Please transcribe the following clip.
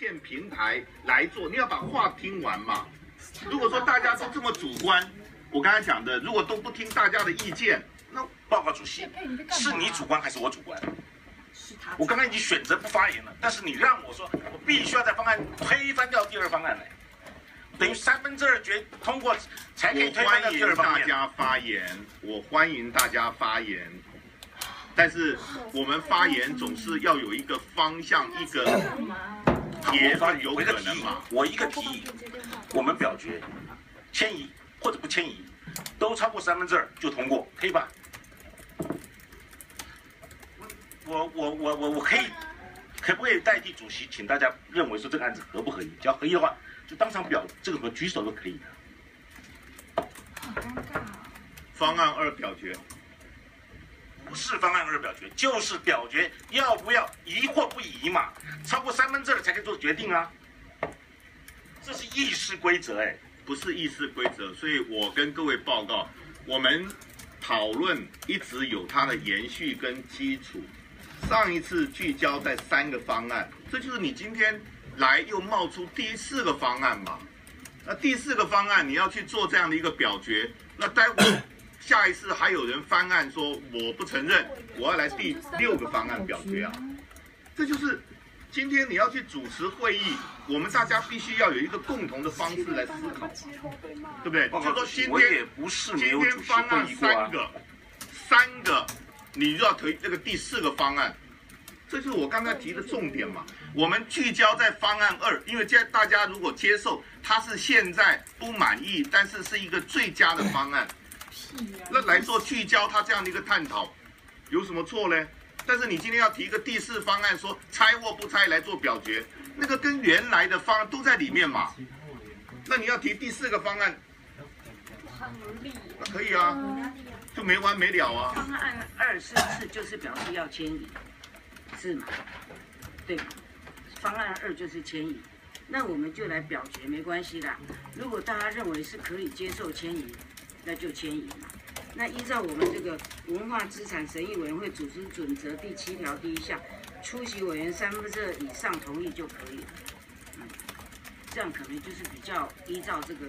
建平台来做，你要把话听完嘛。如果说大家都这么主观，我刚才讲的，如果都不听大家的意见，那报告主席，是你主观还是我主观？我刚才已经选择不发言了，但是你让我说，我必须要在方案推翻掉第二方案来，等于三分之二决通过才可以我推翻掉第二方案。大家发言，我欢迎大家发言，但是我们发言总是要有一个方向，一个也，有可能嘛？，我一个提议，我们表决迁移或者不迁移，都超过三分之二就通过，可以吧？我我我我我可以，可不可以代替主席，请大家认为说这个案子合不合理？只要合宜的话，就当场表这个举手都可以的。方案二表决，不是方案二表决，就是表决要不要移或不移嘛，超过三分之二才可以做决定啊。这是议事规则哎。不是议事规则，所以我跟各位报告，我们讨论一直有它的延续跟基础。上一次聚焦在三个方案，这就是你今天来又冒出第四个方案嘛？那第四个方案你要去做这样的一个表决，那待会下一次还有人翻案说我不承认，我要来第六个方案表决啊。这就是今天你要去主持会议，我们大家必须要有一个共同的方式来思考，对不对？就说今天不是没今天方案三。个，三个，你就要推这个第四个方案，这就是我刚才提的重点嘛。我们聚焦在方案二，因为现在大家如果接受它是现在不满意，但是是一个最佳的方案，那来做聚焦他这样的一个探讨，有什么错呢？但是你今天要提一个第四方案，说拆或不拆来做表决，那个跟原来的方案都在里面嘛。那你要提第四个方案，那可以啊，就没完没了啊。方案二是是就是表示要迁移，是吗？对？方案二就是迁移，那我们就来表决，没关系的。如果大家认为是可以接受迁移，那就迁移嘛。那依照我们这个文化资产审议委员会组织准则第七条第一项，出席委员三分之二以上同意就可以了。嗯，这样可能就是比较依照这个